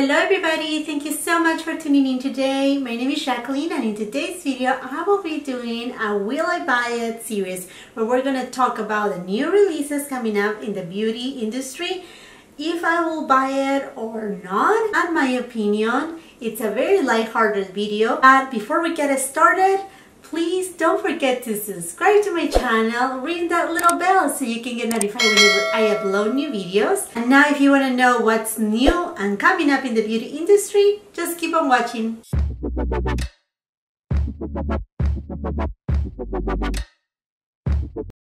Hello everybody, thank you so much for tuning in today. My name is Jacqueline and in today's video I will be doing a Will I Buy It series where we're going to talk about the new releases coming up in the beauty industry if I will buy it or not. And my opinion, it's a very light-hearted video. But before we get started, please don't forget to subscribe to my channel, ring that little bell so you can get notified whenever I upload new videos. And now if you want to know what's new and coming up in the beauty industry, just keep on watching.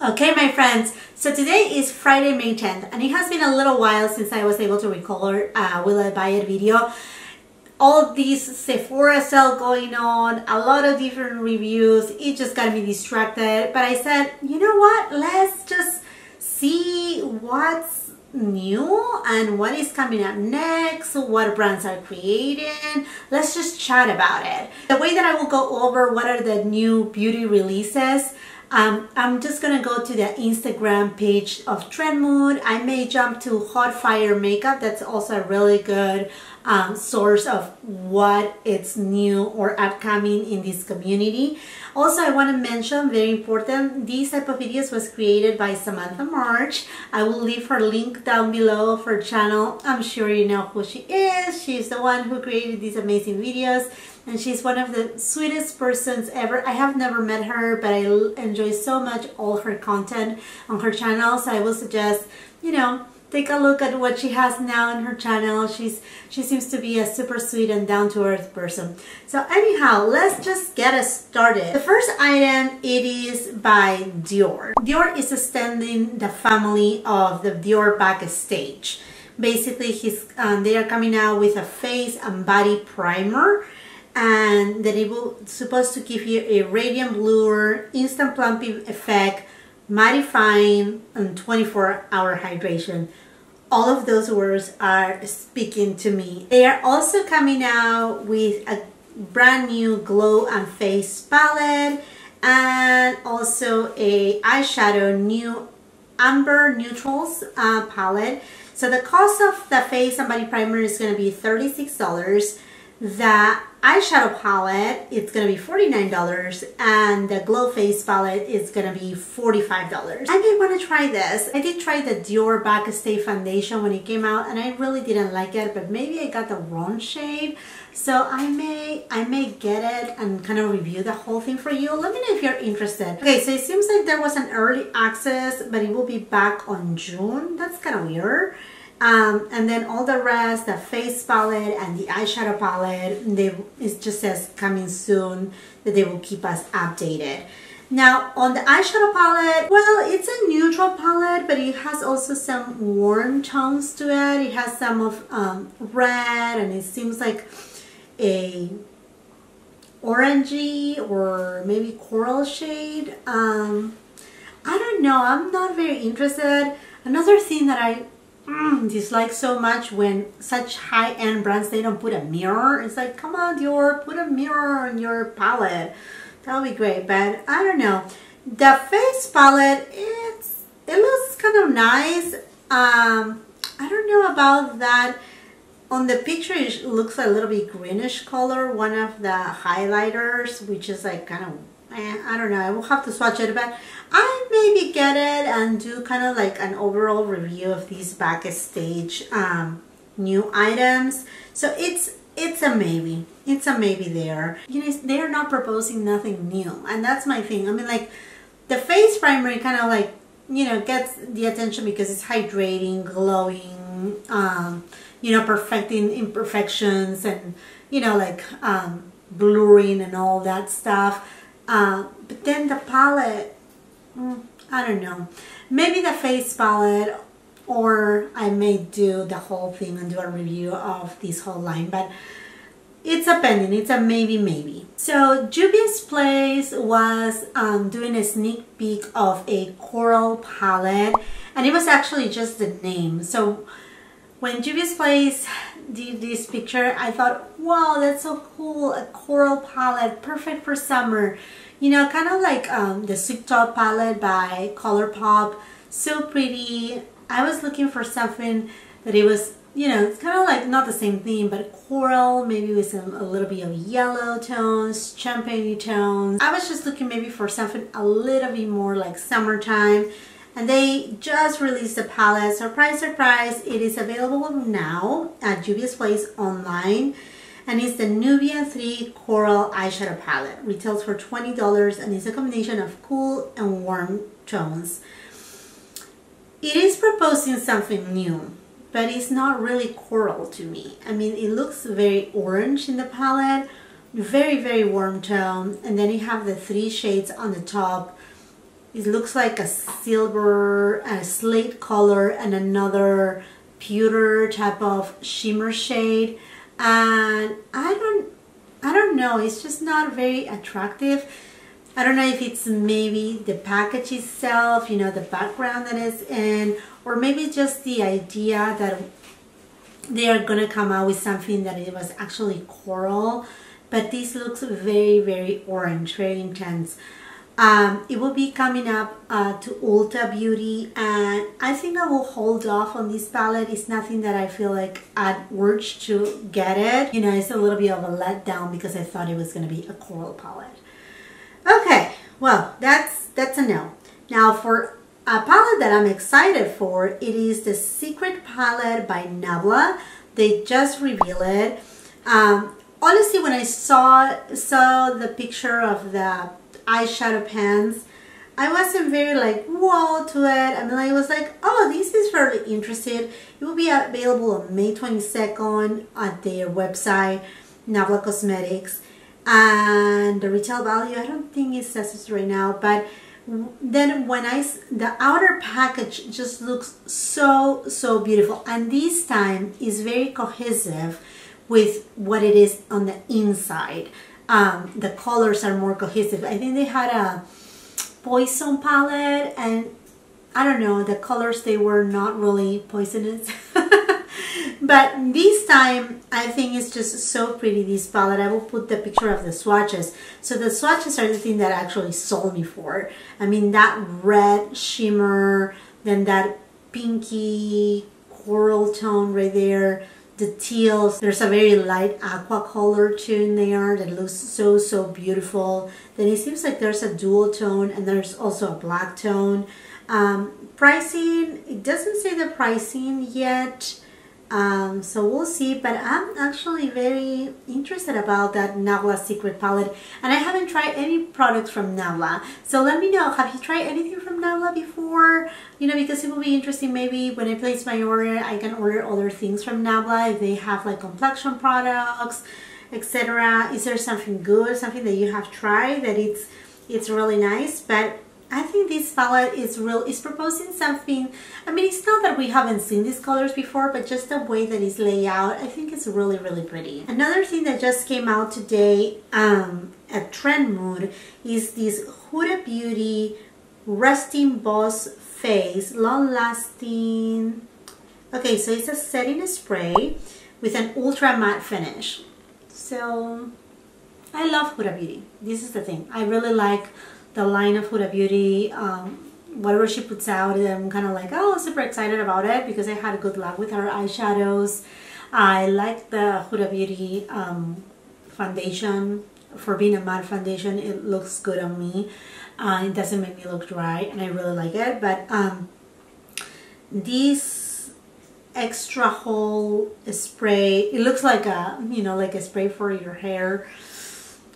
Okay, my friends, so today is Friday, May 10th, and it has been a little while since I was able to record a Will I Buy It video all of these Sephora sale going on, a lot of different reviews. It just got me distracted. But I said, you know what? Let's just see what's new and what is coming up next, what brands are creating. Let's just chat about it. The way that I will go over what are the new beauty releases, um, I'm just gonna go to the Instagram page of Trend Trendmood. I may jump to Hot Fire Makeup. That's also a really good um, source of what is new or upcoming in this community. Also, I want to mention, very important, this type of videos was created by Samantha March. I will leave her link down below for her channel. I'm sure you know who she is. She's the one who created these amazing videos and she's one of the sweetest persons ever. I have never met her, but I enjoy so much all her content on her channel. So I will suggest, you know, take a look at what she has now on her channel. She's She seems to be a super sweet and down-to-earth person. So anyhow, let's just get us started. The first item, it is by Dior. Dior is extending the family of the Dior backstage. Basically, he's, um, they are coming out with a face and body primer and that it will supposed to give you a radiant bluer, instant plumping effect, mattifying, and 24 hour hydration all of those words are speaking to me. They are also coming out with a brand new glow and face palette and also a eyeshadow new amber neutrals uh, palette. So the cost of the face and body primer is going to be $36. The eyeshadow palette, it's going to be $49 and the glow face palette is going to be $45. I may want to try this. I did try the Dior Backstage Foundation when it came out and I really didn't like it but maybe I got the wrong shade so I may I may get it and kind of review the whole thing for you. Let me know if you're interested. Okay, so it seems like there was an early access but it will be back on June. That's kind of weird. Um, and then all the rest, the face palette and the eyeshadow palette, they, it just says coming soon that they will keep us updated. Now on the eyeshadow palette, well, it's a neutral palette, but it has also some warm tones to it. It has some of um, red and it seems like a orangey or maybe coral shade. Um, I don't know. I'm not very interested. Another thing that I dislike so much when such high-end brands they don't put a mirror. It's like come on Dior put a mirror on your palette. That would be great but I don't know. The face palette it's it looks kind of nice. Um, I don't know about that. On the picture it looks a little bit greenish color one of the highlighters which is like kind of I don't know I will have to swatch it but I maybe get it and do kind of like an overall review of these backstage um, new items. So it's it's a maybe. It's a maybe there. You know, they're not proposing nothing new. And that's my thing. I mean, like, the face primer kind of like, you know, gets the attention because it's hydrating, glowing, um, you know, perfecting imperfections and, you know, like, um, blurring and all that stuff. Uh, but then the palette Mm, I don't know. Maybe the face palette or I may do the whole thing and do a review of this whole line. But it's a pending. It's a maybe, maybe. So Juvia's Place was um, doing a sneak peek of a coral palette. And it was actually just the name. So when Juvia's Place this picture, I thought, wow, that's so cool. A coral palette, perfect for summer. You know, kind of like um, the Sweet Talk palette by ColourPop. So pretty. I was looking for something that it was you know, it's kind of like not the same theme, but coral, maybe with some, a little bit of yellow tones, champagne tones. I was just looking maybe for something a little bit more like summertime. And they just released the palette. Surprise, surprise, it is available now at Juvia's Place online. And it's the Nubia 3 Coral Eyeshadow Palette. Retails for $20 and it's a combination of cool and warm tones. It is proposing something new but it's not really coral to me. I mean, it looks very orange in the palette, very, very warm tone. And then you have the three shades on the top. It looks like a silver, a slate color, and another pewter type of shimmer shade. And I don't, I don't know, it's just not very attractive. I don't know if it's maybe the package itself, you know, the background that is in, or maybe just the idea that they are to come out with something that it was actually coral but this looks very very orange very intense um, it will be coming up uh, to Ulta Beauty and I think I will hold off on this palette. It's nothing that I feel like I'd urge to get it. You know, it's a little bit of a letdown because I thought it was going to be a coral palette. Okay, well, that's, that's a no. Now for a palette that I'm excited for, it is the Secret Palette by Nabla. They just revealed it. Um, honestly, when I saw saw the picture of the eyeshadow pans, I wasn't very like wow to it. I mean, I was like, oh, this is very interesting. It will be available on May 22nd at their website, Nabla Cosmetics. And the retail value, I don't think it says it right now, but then when I the outer package just looks so so beautiful and this time is very cohesive with what it is on the inside um, the colors are more cohesive I think they had a poison palette and I don't know the colors they were not really poisonous But this time, I think it's just so pretty, this palette. I will put the picture of the swatches. So the swatches are the thing that actually sold me for. I mean, that red shimmer, then that pinky coral tone right there, the teals. There's a very light aqua color in there that looks so, so beautiful. Then it seems like there's a dual tone and there's also a black tone. Um, pricing, it doesn't say the pricing yet. Um, so we'll see, but I'm actually very interested about that Nabla Secret Palette. And I haven't tried any products from Nabla. So let me know, have you tried anything from Nabla before? You know, because it will be interesting maybe when I place my order, I can order other things from Nabla if they have like complexion products, etc. Is there something good, something that you have tried that it's it's really nice? But I think this palette is real is proposing something. I mean it's not that we haven't seen these colors before but just the way that it's laid out I think it's really really pretty. Another thing that just came out today um, at Trend Mood is this Huda Beauty Resting Boss Face Long Lasting okay so it's a setting spray with an ultra matte finish. So I love Huda Beauty. This is the thing. I really like the line of Huda Beauty. Um, whatever she puts out, I'm kind of like, oh, super excited about it because I had good luck with her eyeshadows. I like the Huda Beauty um, foundation. For being a matte foundation, it looks good on me. Uh, it doesn't make me look dry and I really like it. But um, this extra whole spray, it looks like a, you know, like a spray for your hair.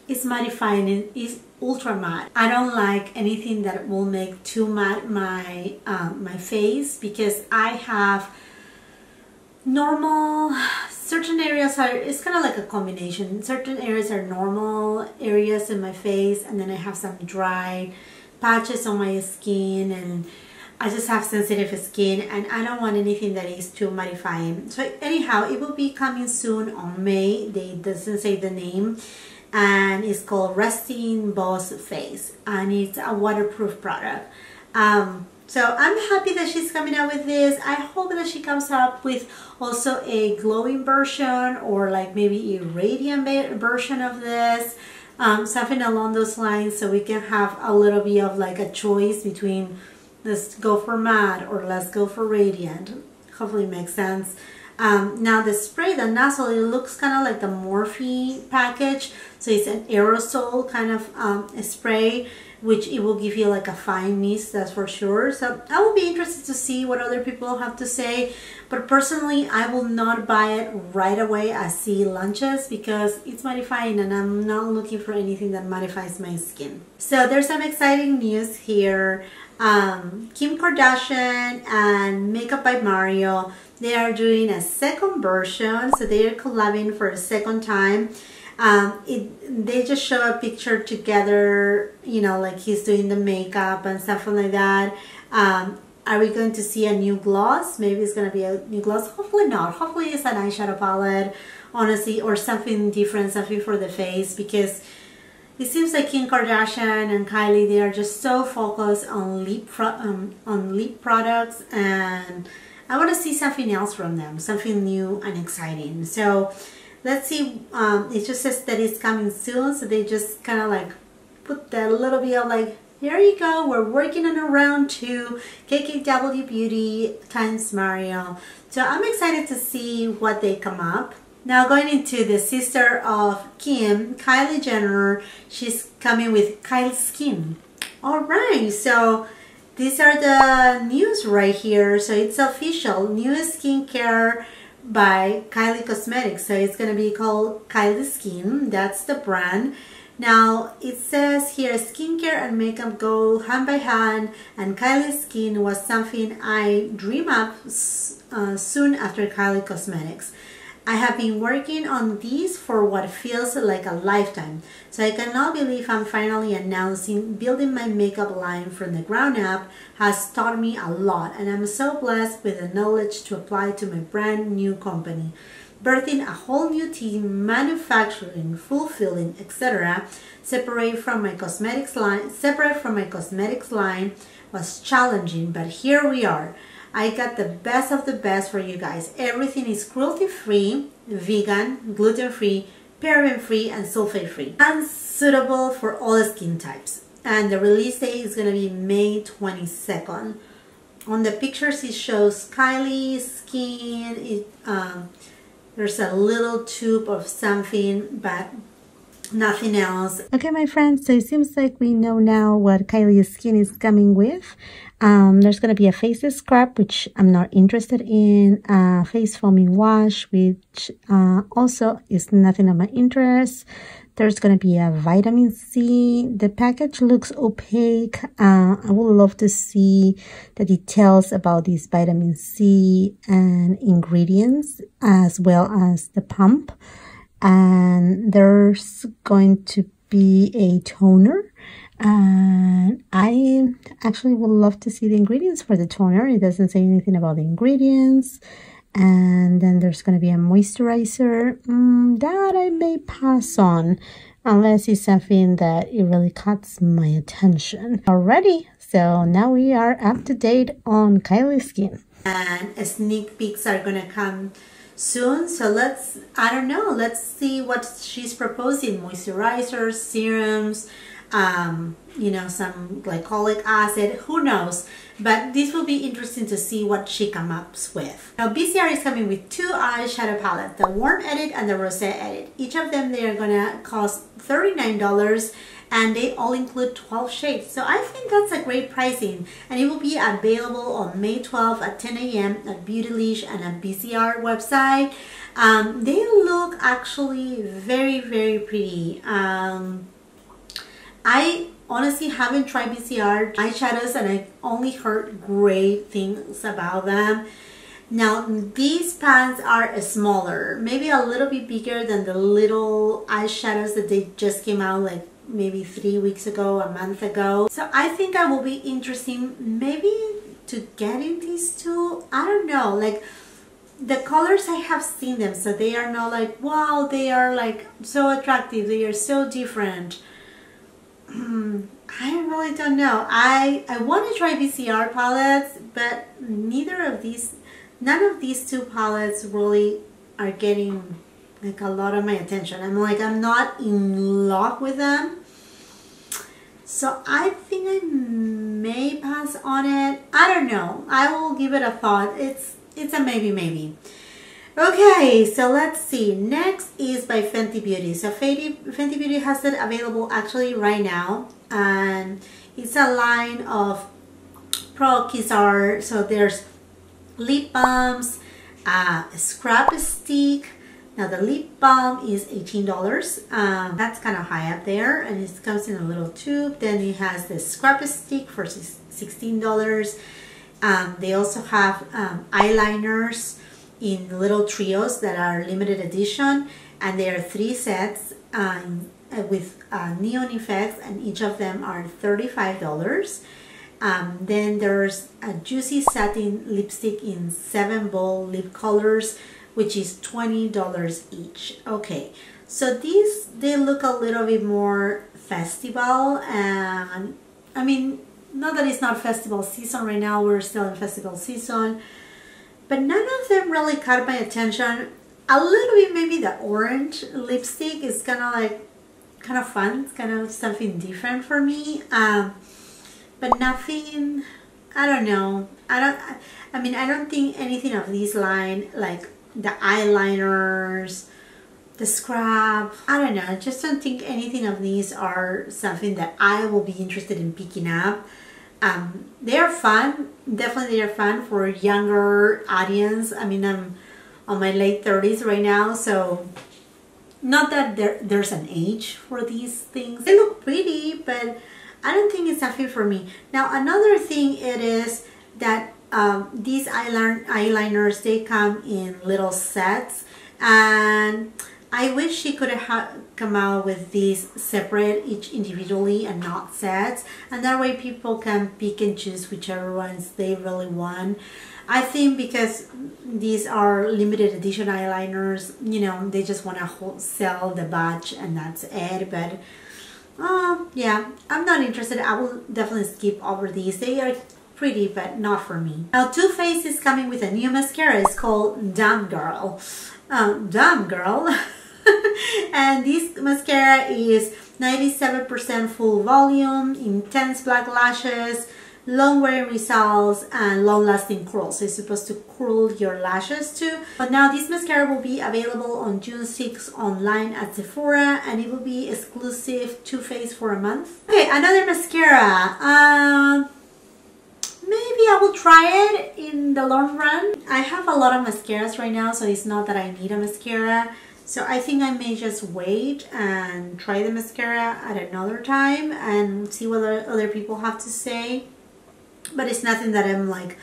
It's mattifying. It's ultra matte. I don't like anything that will make too matte my um, my face because I have normal certain areas are it's kind of like a combination certain areas are normal areas in my face and then I have some dry patches on my skin and I just have sensitive skin and I don't want anything that is too mattifying so anyhow it will be coming soon on May they doesn't say the name and it's called Resting Boss Face and it's a waterproof product. Um, so I'm happy that she's coming out with this. I hope that she comes up with also a glowing version or like maybe a radiant version of this. Um, something along those lines so we can have a little bit of like a choice between let's go for matte or let's go for radiant. Hopefully makes sense. Um, now the spray, the nozzle, it looks kind of like the Morphe package. So it's an aerosol kind of um, spray which it will give you like a fine mist that's for sure. So i will be interested to see what other people have to say. But personally i will not buy it right away i see lunches because it's mattifying and i'm not looking for anything that mattifies my skin. So there's some exciting news here. Um, kim kardashian and makeup by mario they are doing a second version so they are collabing for a second time. Um, it they just show a picture together you know like he's doing the makeup and stuff like that. Um, are we going to see a new gloss? Maybe it's going to be a new gloss? Hopefully not. Hopefully it's an eyeshadow palette honestly or something different something for the face because it seems like Kim Kardashian and Kylie they are just so focused on lip um, on lip products and I want to see something else from them something new and exciting. So let's see um, it just says that it's coming soon so they just kind of like put that little bit of like here you go we're working on a round two KKW Beauty times Mario. So I'm excited to see what they come up. Now going into the sister of Kim Kylie Jenner she's coming with Kylie Skin. All right so these are the news right here so it's official new skincare by Kylie Cosmetics. So it's going to be called Kylie Skin. That's the brand. Now it says here skincare and makeup go hand by hand and Kylie Skin was something I dream up uh, soon after Kylie Cosmetics. I have been working on these for what feels like a lifetime, so I cannot believe I'm finally announcing building my makeup line from the ground up has taught me a lot and I'm so blessed with the knowledge to apply to my brand new company. Birthing a whole new team, manufacturing, fulfilling, etc., separate from my cosmetics line, separate from my cosmetics line was challenging, but here we are. I got the best of the best for you guys. Everything is cruelty free, vegan, gluten free, paraben free, and sulfate free. And suitable for all skin types. And the release date is going to be May 22nd. On the pictures it shows Kylie's skin. It, um, there's a little tube of something, but nothing else. Okay, my friends, so it seems like we know now what Kylie's skin is coming with. Um, there's going to be a face scrub, which I'm not interested in, a face foaming wash, which uh, also is nothing of my interest. There's going to be a vitamin C. The package looks opaque. Uh, I would love to see the details about this vitamin C and ingredients as well as the pump. And there's going to be a toner and I actually would love to see the ingredients for the toner. It doesn't say anything about the ingredients. And then there's going to be a moisturizer mm, that I may pass on unless it's something that it really cuts my attention. Already, so now we are up to date on Kylie Skin. And sneak peeks are going to come soon. So let's, I don't know, let's see what she's proposing. Moisturizers, serums, um, you know, some glycolic acid, who knows. But this will be interesting to see what she comes up with. Now BCR is coming with two eyeshadow palettes, the Warm Edit and the Rose Edit. Each of them, they are gonna cost $39 and they all include 12 shades. So I think that's a great pricing and it will be available on May 12th at 10 a.m. at Beautylish and at BCR website. Um, they look actually very, very pretty. Um, I honestly haven't tried BCR eyeshadows and I only heard great things about them. Now these pans are smaller, maybe a little bit bigger than the little eyeshadows that they just came out like maybe three weeks ago, a month ago. So I think that will be interesting maybe to get in these two. I don't know, like the colors I have seen them so they are not like wow they are like so attractive they are so different hmm, I really don't know. I, I want to try BCR palettes, but neither of these, none of these two palettes really are getting like a lot of my attention. I'm like, I'm not in love with them. So I think I may pass on it. I don't know. I will give it a thought. It's it's a maybe maybe. Okay, so let's see. Next is by Fenty Beauty. So Fenty, Fenty Beauty has it available actually right now. And it's a line of products are, so there's lip balms, uh, scrub stick. Now the lip balm is $18. Um, that's kind of high up there and it comes in a little tube. Then it has the scrub stick for $16. Um, they also have um, eyeliners in little trios that are limited edition and there are three sets um, with uh, neon effects and each of them are $35 um, then there's a juicy satin lipstick in seven bold lip colors which is $20 each okay so these they look a little bit more festival and I mean not that it's not festival season right now we're still in festival season but none of them really caught my attention. A little bit maybe the orange lipstick is kind of like kind of fun. It's kind of something different for me. Um, but nothing, I don't know. I don't, I mean, I don't think anything of this line, like the eyeliners, the scrub, I don't know. I just don't think anything of these are something that I will be interested in picking up. Um, they're fun. Definitely they're fun for a younger audience. I mean, I'm on my late 30s right now, so not that there, there's an age for these things. They look pretty, but I don't think it's something for me. Now, another thing it is that um, these eyeliner, eyeliners, they come in little sets and I wish she could have come out with these separate each individually and not sets and that way people can pick and choose whichever ones they really want. I think because these are limited edition eyeliners, you know, they just want to sell the batch and that's it. But uh, yeah, I'm not interested. I will definitely skip over these. They are pretty, but not for me. Now, Too Faced is coming with a new mascara. It's called Damn Girl. Um, Damn Girl. and this mascara is 97% full volume, intense black lashes, long wearing results and long lasting curls. So it's supposed to curl your lashes too. But now this mascara will be available on June 6 online at Sephora and it will be exclusive Too Faced for a month. Okay, another mascara. Uh, maybe I will try it in the long run. I have a lot of mascaras right now so it's not that I need a mascara. So I think I may just wait and try the mascara at another time and see what other people have to say. But it's nothing that I'm like,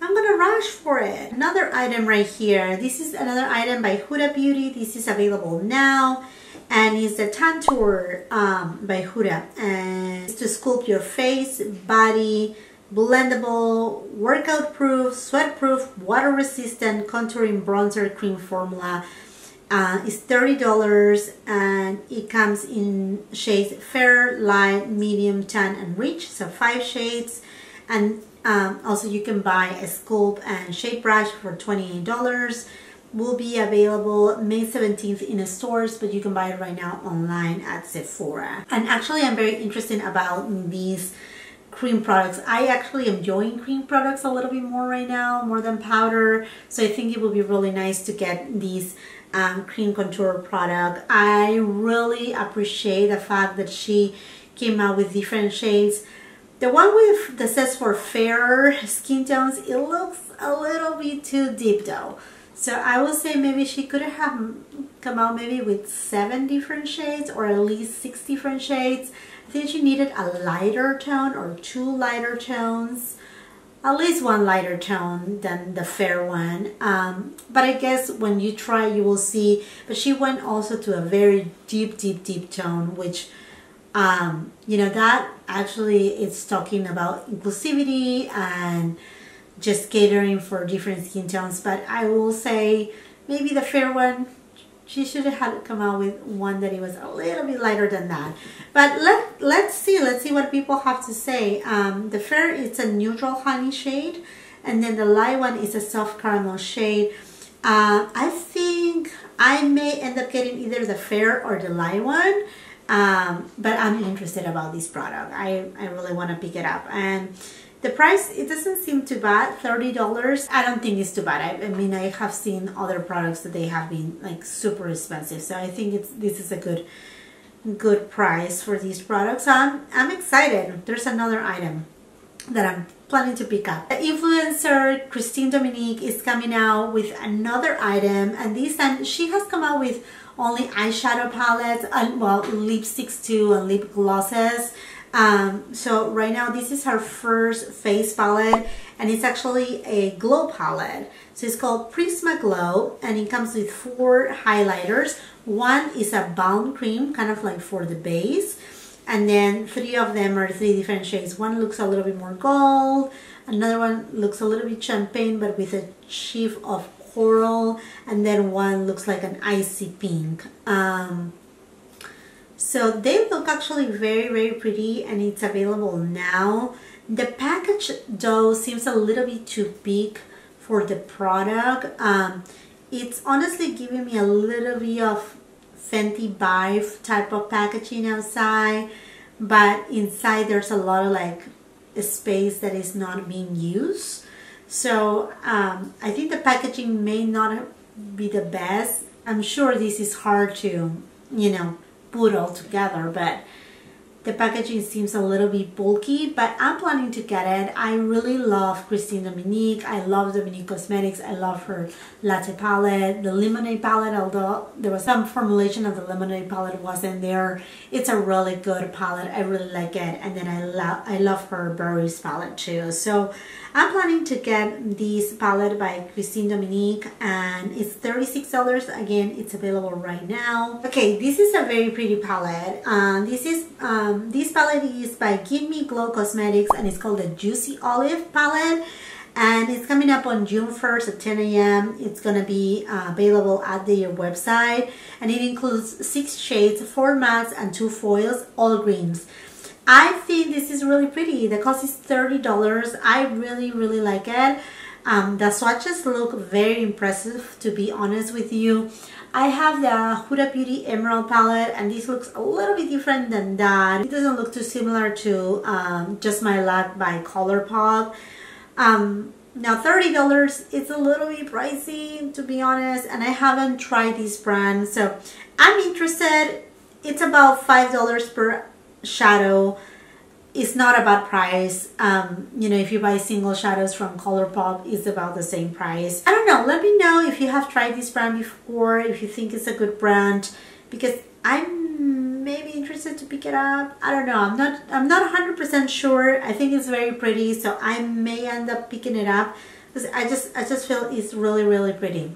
I'm gonna rush for it. Another item right here. This is another item by Huda Beauty. This is available now. And it's the Tantour um, by Huda. And it's to sculpt your face, body, blendable, workout proof, sweat proof, water resistant contouring bronzer cream formula uh, it's $30 and it comes in shades fair, light, medium, tan, and rich. So five shades. And um, also you can buy a sculpt and shape brush for $28. Will be available May 17th in stores, but you can buy it right now online at Sephora. And actually I'm very interested about these cream products. I actually am enjoying cream products a little bit more right now, more than powder. So I think it would be really nice to get these um, cream contour product. I really appreciate the fact that she came out with different shades. The one with that says for fairer skin tones, it looks a little bit too deep though. So I would say maybe she could have come out maybe with seven different shades or at least six different shades. Think she needed a lighter tone or two lighter tones at least one lighter tone than the fair one. Um, but I guess when you try, you will see. But she went also to a very deep, deep, deep tone, which, um, you know, that actually it's talking about inclusivity and just catering for different skin tones. But I will say maybe the fair one she should have come out with one that it was a little bit lighter than that. But let, let's see. Let's see what people have to say. Um, the fair it's a neutral honey shade. And then the light one is a soft caramel shade. Uh, I think I may end up getting either the fair or the light one. Um, but I'm interested about this product. I, I really want to pick it up. And the price, it doesn't seem too bad, $30. I don't think it's too bad. I, I, mean, I have seen other products that they have been like super expensive. So I think it's this is a good good price for these products. I'm, I'm excited. There's another item that I'm planning to pick up. The influencer Christine Dominique is coming out with another item and this time she has come out with only eyeshadow palettes and well lipsticks too and lip glosses um, so right now this is her first face palette and it's actually a glow palette. So it's called Prisma Glow and it comes with four highlighters. One is a balm cream, kind of like for the base. And then three of them are three different shades. One looks a little bit more gold. Another one looks a little bit champagne but with a sheaf of coral. And then one looks like an icy pink. Um, so they look actually very, very pretty and it's available now. The package though seems a little bit too big for the product. Um, it's honestly giving me a little bit of Fenty Vibe type of packaging outside, but inside there's a lot of like space that is not being used. So um, I think the packaging may not be the best. I'm sure this is hard to, you know, put all together, but the packaging seems a little bit bulky, but I'm planning to get it. I really love Christine Dominique. I love Dominique Cosmetics. I love her latte palette. The lemonade palette, although there was some formulation of the lemonade palette wasn't there, it's a really good palette. I really like it. And then I love I love her berries palette too. So I'm planning to get this palette by Christine Dominique and it's $36. Again, it's available right now. Okay, this is a very pretty palette. Um, this is um, this palette is by Give Me Glow Cosmetics and it's called the Juicy Olive palette and it's coming up on June 1st at 10 a.m. It's going to be uh, available at their website and it includes six shades, four mattes and two foils, all greens. I think this is really pretty. The cost is $30. I really, really like it. Um, the swatches look very impressive, to be honest with you. I have the Huda Beauty Emerald palette, and this looks a little bit different than that. It doesn't look too similar to um, Just My Luck by Colourpop. Um, now $30, it's a little bit pricey, to be honest, and I haven't tried this brand, so I'm interested. It's about $5 per shadow it's not about price. Um, you know if you buy single shadows from Colourpop it's about the same price. I don't know. Let me know if you have tried this brand before if you think it's a good brand because I'm maybe interested to pick it up. I don't know. I'm not I'm not 100% sure. I think it's very pretty so I may end up picking it up because I just I just feel it's really really pretty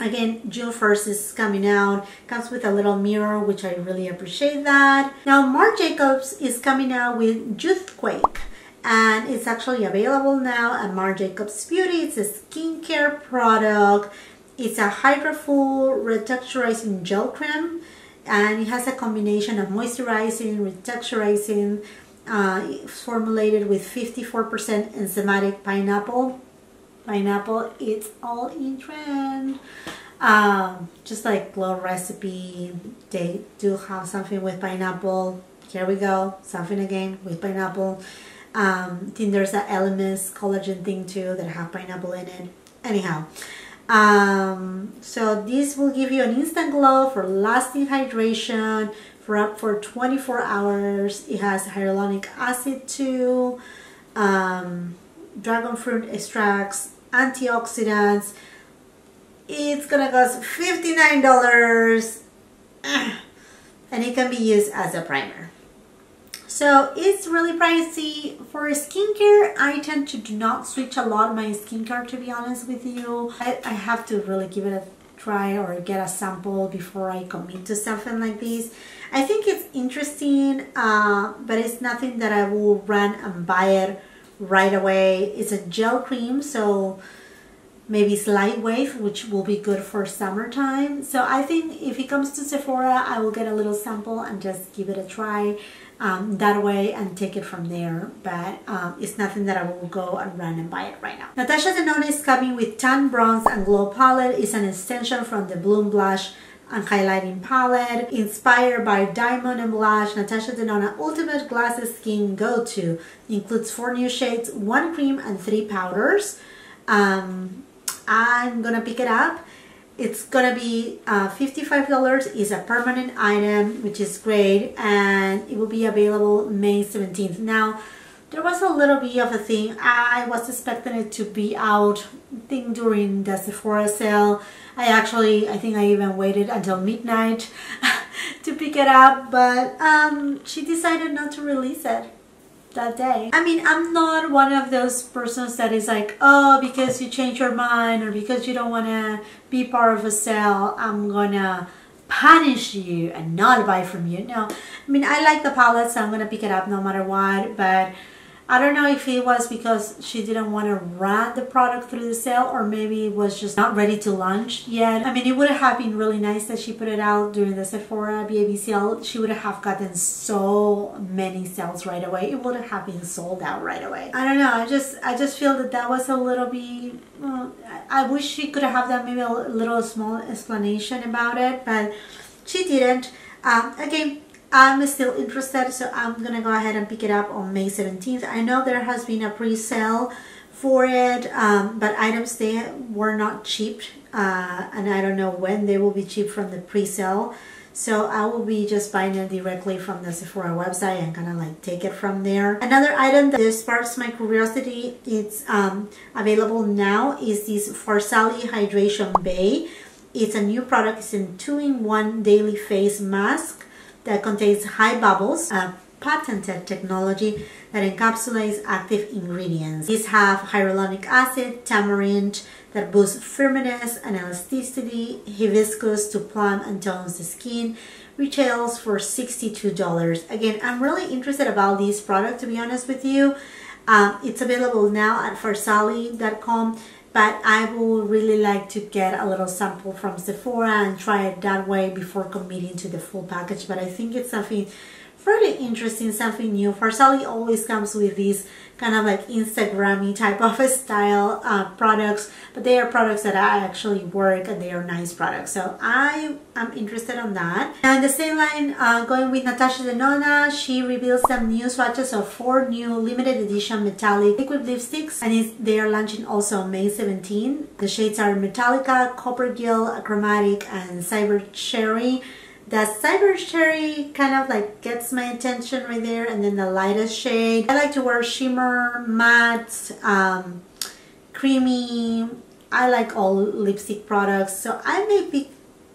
Again, June 1st is coming out. Comes with a little mirror, which I really appreciate that. Now, Marc Jacobs is coming out with Youthquake. And it's actually available now at Marc Jacobs Beauty. It's a skincare product. It's a Hydra-Full Retexturizing Gel Cream. And it has a combination of moisturizing, retexturizing, uh, formulated with 54% enzymatic pineapple pineapple it's all in trend. Um, just like glow recipe they do have something with pineapple. Here we go something again with pineapple. Um, think there's that Elemis collagen thing too that have pineapple in it. Anyhow um, so this will give you an instant glow for lasting hydration for up for 24 hours. It has hyaluronic acid too um, dragon fruit extracts antioxidants. It's gonna cost $59 and it can be used as a primer. So it's really pricey. For skincare, I tend to do not switch a lot of my skincare to be honest with you. I, I have to really give it a try or get a sample before I commit to something like this. I think it's interesting, uh, but it's nothing that I will run and buy it right away. It's a gel cream, so maybe it's lightweight, which will be good for summertime. So I think if it comes to Sephora, I will get a little sample and just give it a try um, that way and take it from there. But um, it's nothing that I will go and run and buy it right now. Natasha Denona is coming with Tan Bronze and Glow Palette. It's an extension from the Bloom Blush and highlighting palette inspired by Diamond and Blush Natasha Denona Ultimate Glasses Skin Go-To. Includes four new shades, one cream and three powders. Um, I'm gonna pick it up. It's gonna be uh, $55 is a permanent item, which is great, and it will be available May 17th. Now, there was a little bit of a thing. I was expecting it to be out, I think during the Sephora sale. I actually, I think I even waited until midnight to pick it up, but um, she decided not to release it that day. I mean, I'm not one of those persons that is like, oh, because you change your mind or because you don't want to be part of a sale, I'm gonna punish you and not buy from you. No, I mean, I like the palette, so I'm gonna pick it up no matter what, but I don't know if it was because she didn't want to run the product through the sale or maybe it was just not ready to launch yet. I mean, it would have been really nice that she put it out during the Sephora BAB sale. She would have gotten so many sales right away. It would have been sold out right away. I don't know. I just I just feel that that was a little bit... Well, I wish she could have done maybe a little small explanation about it, but she didn't. Um, again, I'm still interested, so I'm gonna go ahead and pick it up on May 17th. I know there has been a pre-sale for it, um, but items they were not cheap, uh, and I don't know when they will be cheap from the pre-sale. So I will be just buying it directly from the Sephora website and kind of like take it from there. Another item that sparks my curiosity, it's um, available now, is this Farsali Hydration Bay. It's a new product, it's a two-in-one daily face mask that contains high bubbles, a patented technology that encapsulates active ingredients. These have hyaluronic acid, tamarind, that boosts firmness and elasticity, hibiscus to plump and tones the skin, retails for $62. Again, I'm really interested about this product to be honest with you. Um, it's available now at farsali.com but I would really like to get a little sample from Sephora and try it that way before committing to the full package. But I think it's something fairly interesting, something new. Farsali always comes with these kind of like Instagrammy type of style uh, products, but they are products that I actually work and they are nice products. So I am interested on that. And the same line, uh, going with Natasha Denona, she reveals some new swatches of four new limited edition metallic liquid lipsticks and they are launching also May 17. The shades are Metallica, Coppergill, Achromatic, and Cyber Cherry. The Cyber Cherry kind of like gets my attention right there and then the lightest shade. I like to wear shimmer, matte, um, creamy. I like all lipstick products so I may pick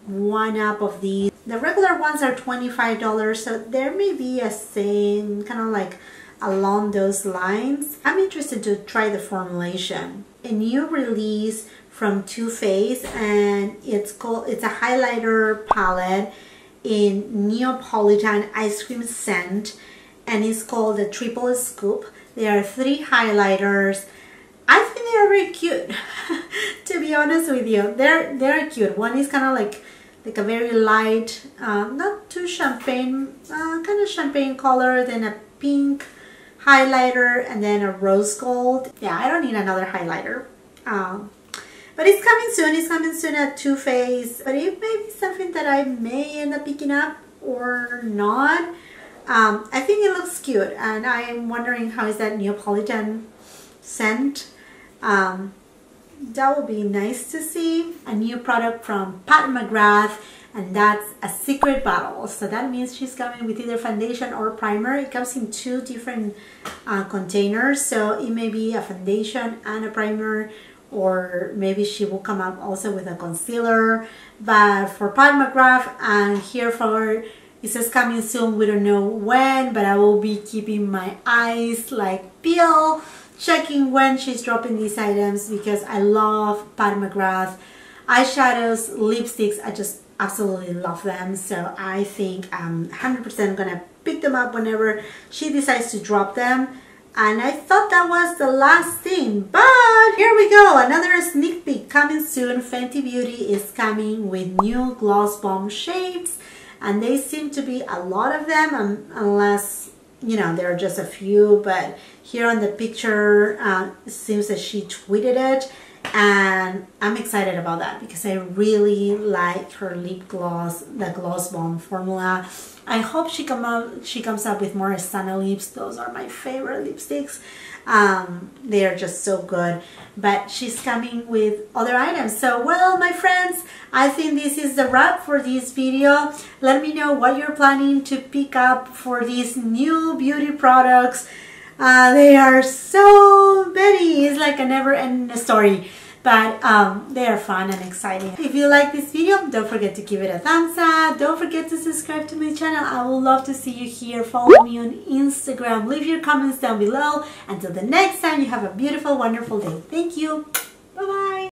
one up of these. The regular ones are $25 so there may be a same kind of like along those lines. I'm interested to try the formulation. A new release from Too Faced and it's called it's a highlighter palette in Neapolitan ice cream scent and it's called the Triple Scoop. There are three highlighters. I think they're very cute, to be honest with you. They're they're cute. One is kind of like like a very light, uh, not too champagne, uh, kind of champagne color, then a pink highlighter, and then a rose gold. Yeah, I don't need another highlighter. Um, but it's coming soon. It's coming soon at Too Faced. But it may be something that I may end up picking up or not. Um, I think it looks cute. And I'm wondering how is that Neapolitan scent. Um, that would be nice to see. A new product from Pat McGrath and that's a secret bottle. So that means she's coming with either foundation or primer. It comes in two different uh, containers. So it may be a foundation and a primer or maybe she will come up also with a concealer. But for Pat McGrath and here for it says coming soon we don't know when but I will be keeping my eyes like peeled checking when she's dropping these items because I love Pat McGrath. Eyeshadows lipsticks I just absolutely love them. So I think I'm 100% gonna pick them up whenever she decides to drop them and I thought that was the last thing, but here we go, another sneak peek coming soon. Fenty Beauty is coming with new Gloss Bomb shades, and they seem to be a lot of them, um, unless, you know, there are just a few, but here on the picture, uh, it seems that she tweeted it, and I'm excited about that because I really like her lip gloss, the Gloss Bomb formula. I hope she come up, she comes up with more Astana lips. Those are my favorite lipsticks. Um, they are just so good. But she's coming with other items. So, well, my friends, I think this is the wrap for this video. Let me know what you're planning to pick up for these new beauty products. Uh, they are so many. It's like a never-ending story but um, they are fun and exciting. If you like this video, don't forget to give it a thumbs up. Don't forget to subscribe to my channel. I would love to see you here. Follow me on Instagram. Leave your comments down below. Until the next time, you have a beautiful, wonderful day. Thank you. Bye-bye.